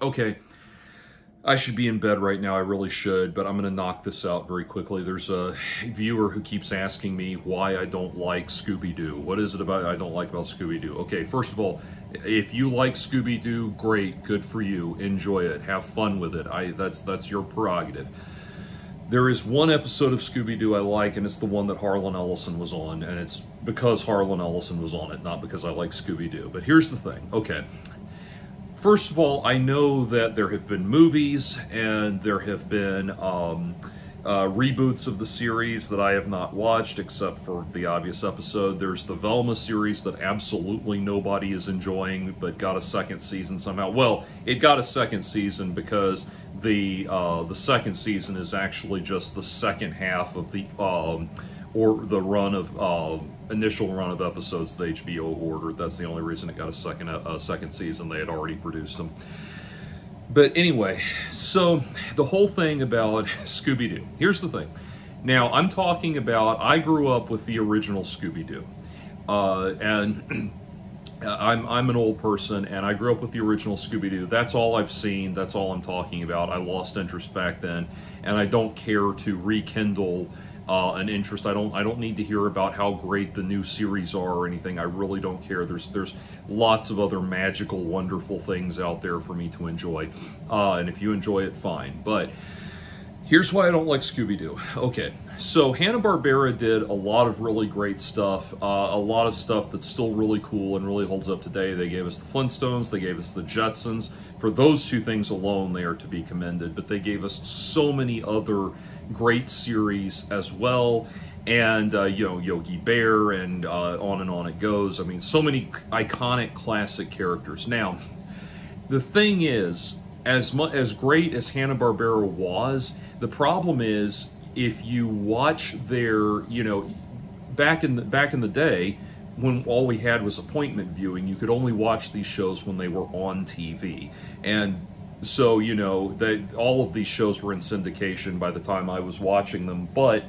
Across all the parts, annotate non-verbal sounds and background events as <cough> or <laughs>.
Okay, I should be in bed right now. I really should, but I'm going to knock this out very quickly. There's a viewer who keeps asking me why I don't like Scooby Doo. What is it about I don't like about Scooby Doo? Okay, first of all, if you like Scooby Doo, great, good for you. Enjoy it, have fun with it. I that's that's your prerogative. There is one episode of Scooby Doo I like, and it's the one that Harlan Ellison was on, and it's because Harlan Ellison was on it, not because I like Scooby Doo. But here's the thing. Okay, First of all, I know that there have been movies and there have been um, uh, reboots of the series that I have not watched, except for the obvious episode. There's the Velma series that absolutely nobody is enjoying, but got a second season somehow. Well, it got a second season because the uh, the second season is actually just the second half of the um, or the run of uh, initial run of episodes the HBO ordered. That's the only reason it got a second a second season. They had already produced them. But anyway, so the whole thing about Scooby Doo. Here's the thing. Now I'm talking about. I grew up with the original Scooby Doo, uh, and. <clears throat> I'm, I'm an old person and I grew up with the original Scooby Doo. That's all I've seen. That's all I'm talking about. I lost interest back then and I don't care to rekindle uh, an interest. I don't I don't need to hear about how great the new series are or anything. I really don't care. There's there's lots of other magical, wonderful things out there for me to enjoy, uh, and if you enjoy it, fine. But here's why I don't like Scooby Doo. Okay, so Hanna Barbera did a lot of really great stuff, uh, a lot of stuff that's still really cool and really holds up today. They gave us the Flintstones, they gave us the Jetsons. For those two things alone, they are to be commended. But they gave us so many other great series as well. And, uh, you know, Yogi Bear and uh, on and on it goes. I mean, so many iconic classic characters. Now, the thing is, as, mu- as great as Hanna-Barbera was, the problem is if you watch their, you know, back in the, back in the day, when all we had was appointment viewing, you could only watch these shows when they were on TV. And so, you know, they, all of these shows were in syndication by the time I was watching them. But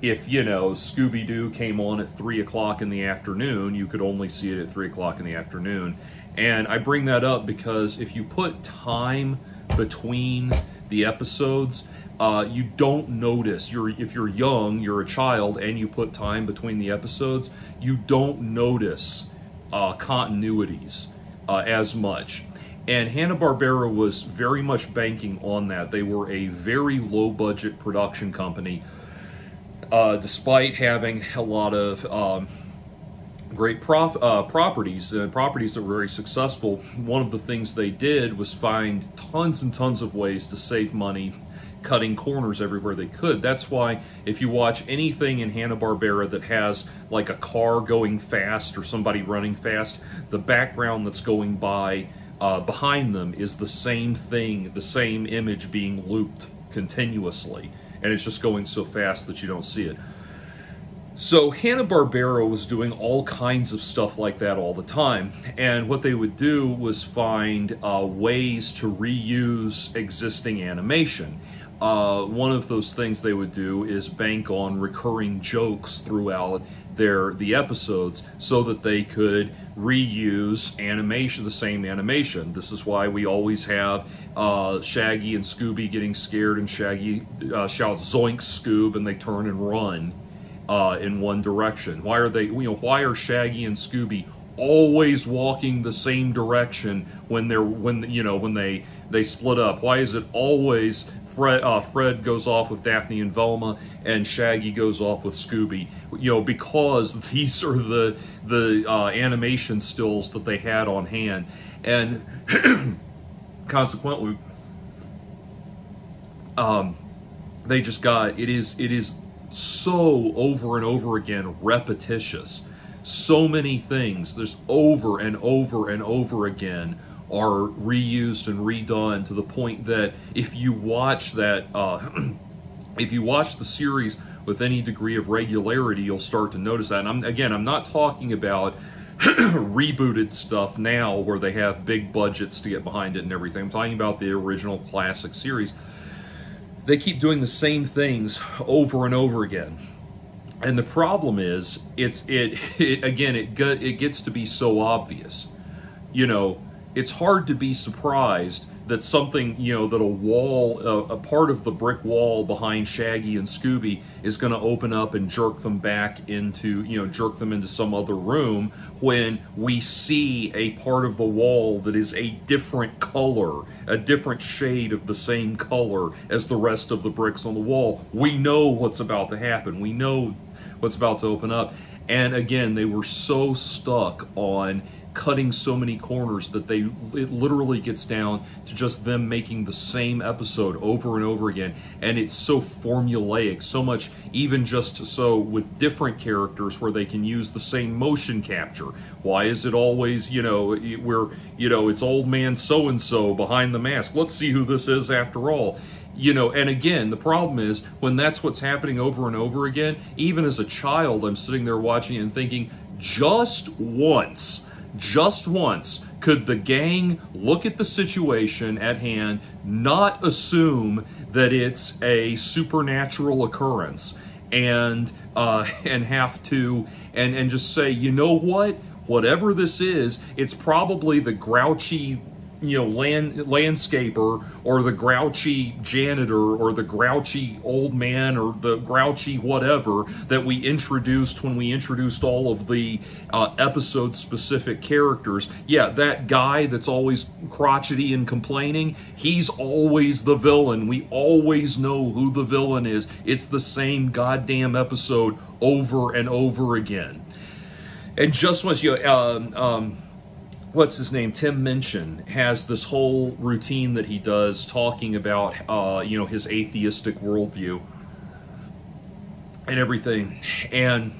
if, you know, Scooby Doo came on at 3 o'clock in the afternoon, you could only see it at 3 o'clock in the afternoon. And I bring that up because if you put time between the episodes, uh, you don't notice. You're if you're young, you're a child, and you put time between the episodes, you don't notice uh, continuities uh, as much. And Hanna-Barbera was very much banking on that. They were a very low-budget production company, uh, despite having a lot of um, great prof, uh, properties, uh, properties that were very successful. One of the things they did was find tons and tons of ways to save money cutting corners everywhere they could. That's why if you watch anything in Hanna-Barbera that has like a car going fast or somebody running fast, the background that's going by uh, behind them is the same thing, the same image being looped continuously. And it's just going so fast that you don't see it. So Hanna-Barbera was doing all kinds of stuff like that all the time. And what they would do was find uh, ways to reuse existing animation. Uh, one of those things they would do is bank on recurring jokes throughout their the episodes so that they could reuse animation, the same animation. This is why we always have uh, Shaggy and Scooby getting scared, and Shaggy uh, shouts "Zoink, Scoob!" and they turn and run uh, in one direction. Why are they? You know, why are Shaggy and Scooby always walking the same direction when they're when you know when they they split up? Why is it always Fred, uh, Fred goes off with Daphne and Velma, and Shaggy goes off with Scooby. You know, because <laughs> these are the the uh, animation stills that they had on hand, and <clears throat> consequently, um, they just got it is it is so over and over again repetitious. So many things. There's over and over and over again are reused and redone to the point that if you watch that, uh, <clears throat> if you watch the series with any degree of regularity, you'll start to notice that. And I'm, again, I'm not talking about <clears throat> rebooted stuff now where they have big budgets to get behind it and everything. I'm talking about the original classic series. They keep doing the same things over and over again. And the problem is, it's it, <laughs> it again. It it gets to be so obvious. You know, it's hard to be surprised that something, you know, that a wall, a, a part of the brick wall behind Shaggy and Scooby is going to open up and jerk them back into, you know, jerk them into some other room when we see a part of the wall that is a different color, a different shade of the same color as the rest of the bricks on the wall. We know what's about to happen. We know what's about to open up. And again, they were so stuck on cutting so many corners that they it literally gets down to just them making the same episode over and over again. And it's so formulaic so much even just so with different characters where they can use the same motion capture. Why is it always you know where you know it's old man so and so behind the mask. Let's see who this is after all you know and again the problem is when that's what's happening over and over again even as a child i'm sitting there watching and thinking just once just once could the gang look at the situation at hand, not assume that it's a supernatural occurrence, and uh, <laughs> and have to and and just say, you know what, whatever this is, it's probably the grouchy you know land landscaper or the grouchy janitor or the grouchy old man or the grouchy whatever that we introduced when we introduced all of the uh, episode specific characters. Yeah that guy that's always crotchety and complaining he's always the villain. We always know who the villain is. It's the same goddamn episode over and over again. And just once you um, um what's his name tim minchin has this whole routine that he does talking about uh, you know his atheistic worldview and everything. And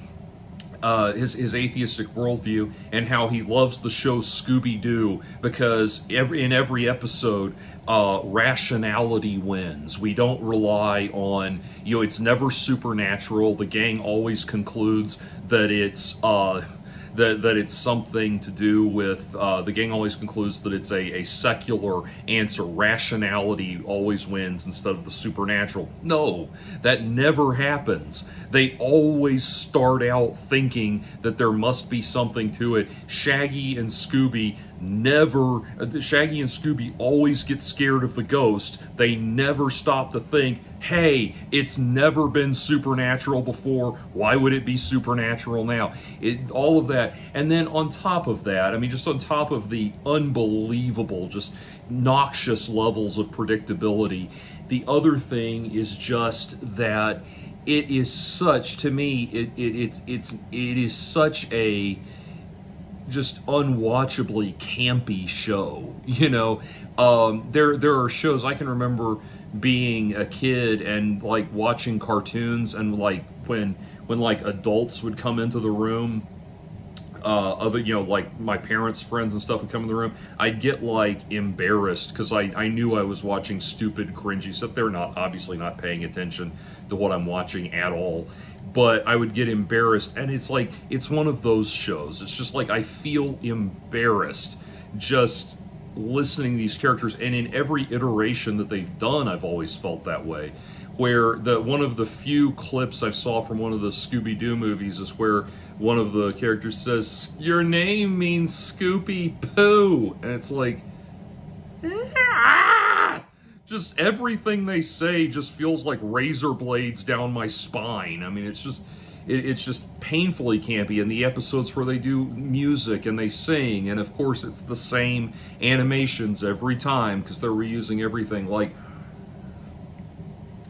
uh, his, his atheistic worldview and how he loves the show scooby-doo because every in every episode uh, rationality wins. We don't rely on you know it's never supernatural. The gang always concludes that it's uh, that, that it's something to do with, uh, the gang always concludes that it's a, a secular answer. Rationality always wins instead of the supernatural. No, that never happens. They always start out thinking that there must be something to it. Shaggy and Scooby never, uh, Shaggy and Scooby always get scared of the ghost. They never stop to think, hey, it's never been supernatural before. Why would it be supernatural now? It, all of that. And then on top of that, I mean, just on top of the unbelievable, just noxious levels of predictability, the other thing is just that it is such, to me, it, it, it's, it's, it is such a, just unwatchably campy show. <laughs> You know, um, there there are shows I can remember being a kid and like watching cartoons and like when when like adults would come into the room uh, other you know like my parents friends and stuff would come in the room. I'd get like embarrassed because I, I knew i was watching stupid cringy stuff. They're not obviously not paying attention to what i'm watching at all but I would get embarrassed. And it's like, it's one of those shows. It's just like I feel embarrassed just listening to these characters. And in every iteration that they've done, I've always felt that way. Where the one of the few clips I saw from one of the Scooby Doo movies is where one of the characters says, Your name means Scoopy Poo. And it's like, just everything they say just feels like razor blades down my spine. I mean, it's just it, it's just painfully campy. And the episodes where they do music and they sing, and of course it's the same animations every time because they're reusing everything. Like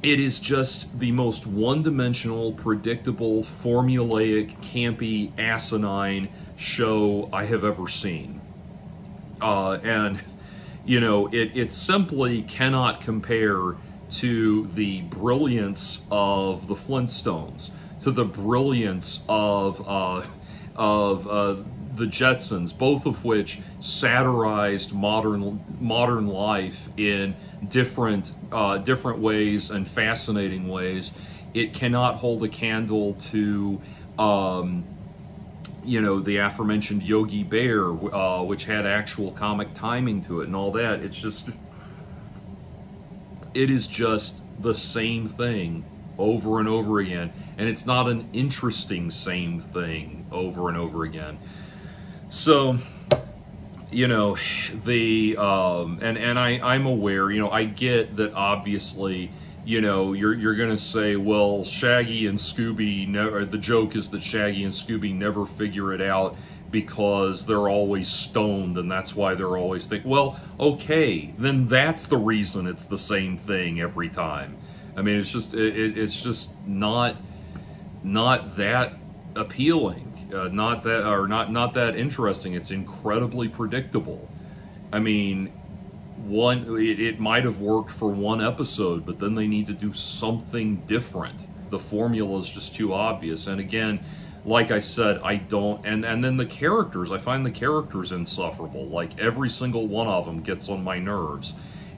it is just the most one-dimensional, predictable, formulaic, campy, asinine show I have ever seen. Uh, and you know, it, it simply cannot compare to the brilliance of the Flintstones, to the brilliance of uh, of uh, the Jetsons, both of which satirized modern modern life in different uh, different ways and fascinating ways. It cannot hold a candle to um, you know, the aforementioned Yogi Bear, uh, which had actual comic timing to it and all that. It's just, it is just the same thing over and over again. And it's not an interesting same thing over and over again. So, you know, the um, and and I I'm aware. You know, I get that obviously. You know, you're you're gonna say, well, Shaggy and Scooby. The joke is that Shaggy and Scooby never figure it out because they're always stoned and that's why they're always think well okay then that's the reason it's the same thing every time i mean it's just it, it's just not not that appealing uh, not that or not not that interesting it's incredibly predictable i mean one it, it might have worked for one episode but then they need to do something different the formula is just too obvious and again like I said, I don't, and and then the characters, I find the characters insufferable. Like every single one of them gets on my nerves,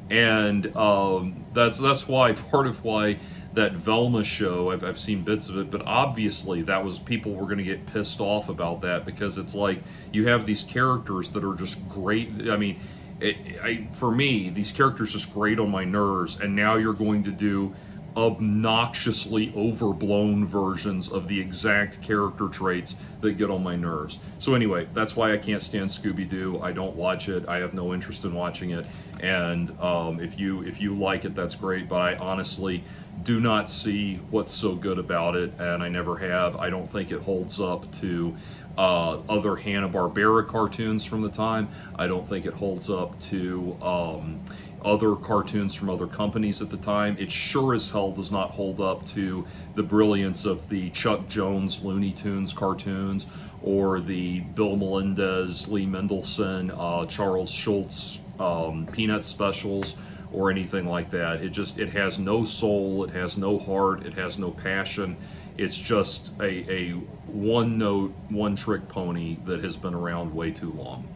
and um, that's that's why <laughs> part of why that Velma show, I've, I've seen bits of it, but obviously that was people were going to get pissed off about that because it's like you have these characters that are just great. I mean, it, I, for me, these characters just grate on my nerves, and now you're going to do obnoxiously overblown versions of the exact character traits that get on my nerves. So anyway, that's why I can't stand Scooby-Doo. I don't watch it. I have no interest in watching it. And um, if you if you like it, that's great. But I honestly do not see what's so good about it, and I never have. I don't think it holds up to uh, other Hanna-Barbera cartoons from the time. I don't think it holds up to um, other cartoons from other companies at the time. It sure as hell does not hold up to the brilliance of the Chuck Jones Looney Tunes cartoons or the Bill Melendez, Lee Mendelson, uh, Charles Schulz um, Peanut specials or anything like that. It just, it has no soul, it has no heart, it has no passion. It's just a, a one note, one trick pony that has been around way too long.